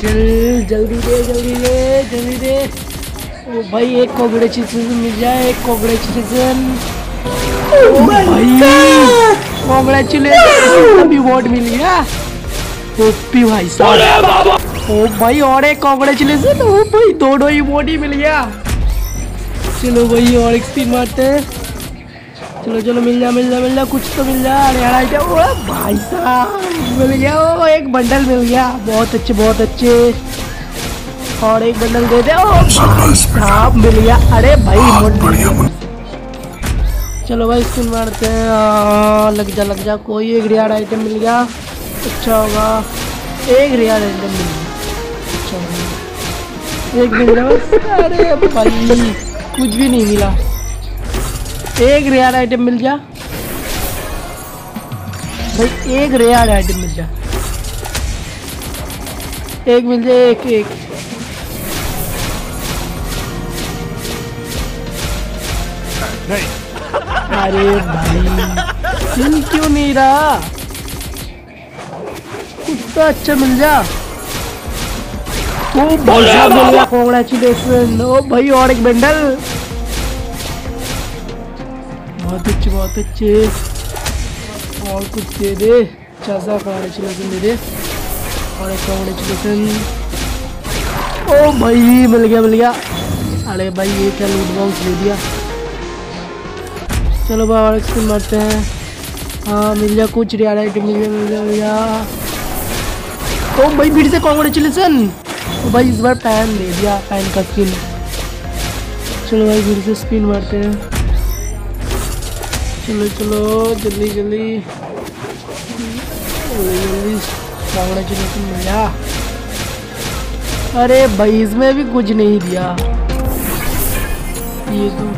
चल जल्दी दे जल्दी दे जल्दी दे। ओ भाई एक कोगड़े चिकन मिल जाए एक कोगड़े चिकन कॉन्ग्रेचुलेशन अभी वोट मिल गया। ओपी भाई साहब। ओ भाई और एक कॉन्ग्रेचुलेशन ओ भाई दोनों ही वोट ही मिल गया। चलो भाई और एक स्पिन मारते हैं। चलो चलो मिल जा मिल जा मिल जा कुछ तो मिल जा अरे यार आइटम ओ भाई साहब मिल गया ओ एक बंडल मिल गया। बहुत अच्छे बहुत अच्छे। और एक बंडल दे दे ओ भाई साहब मिल गया। अरे भाई मुंडी। चलो भाई स्पिन मारते हैं। आ, लग जा लग जा कोई एक रियार आइटम मिल गया। अच्छा होगा। एक रियार आइटम मिल गया। अच्छा होगा। एक मिल गया बस। अरे भाई कुछ भी नहीं मिला। एक रेयर आइटम मिल जा। भाई एक रेयर आइटम मिल जा। एक मिल जाए एक एक। अरे भाई मिल क्यों नहीं रहा? कुछ तो अच्छा मिल जा। ओ भाई साहब मिल गया कॉन्ग्रेचुलेशन ओ भाई और एक बंडल बहुत अच्छे बहुत अच्छे। और कुछ दे दे। सा कॉन्ग्रेचुलेशन दे दे। और एक कॉन्ग्रेचुलेशन ओ भाई, मिल गया मिल गया। अरे भाई, ये क्या लूट बॉक्स दे दिया। चलो भाई, और स्पिन मारते हैं। हाँ मिल गया कुछ। रियल आइटम मिल गया मिल गया मिल गया। ओ भाई, फिर से कॉन्ग्रेचुलेशन तो भाई, इस बार पैन दे दिया पैन का स्किन चलो भाई, फिर से स्पिन मारते हैं। चलो चलो, जल्दी जल्दी। जल्दी जल्दी। कॉन्ग्रेचुलेशन मिल गया अरे, भाई, इसमें भी कुछ नहीं दिया। ये तो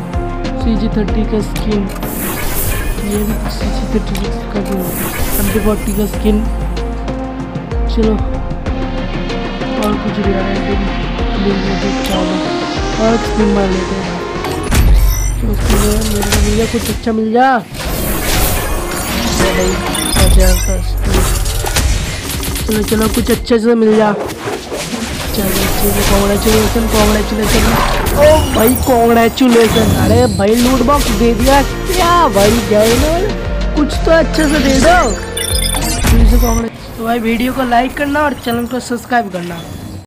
सी जी थर्टी का स्किन ये भी सी जी थर्टी का ट्वेंटी फोर्टी का स्किन चलो। और कुछ रियल और स्किन मार लेते हैं। गया कुछ अच्छा मिल जा। चलो चलो कुछ अच्छे से मिल जा। चलो कॉन्ग्रेचुलेसन कॉन्ग्रेचुलेसन ओ भाई कॉन्ग्रेचुलेसन अरे भाई लूट बॉक्स दे दिया। क्या भाई गए कुछ तो अच्छे से दे दो। तो भाई वीडियो को लाइक करना और चैनल को सब्सक्राइब करना।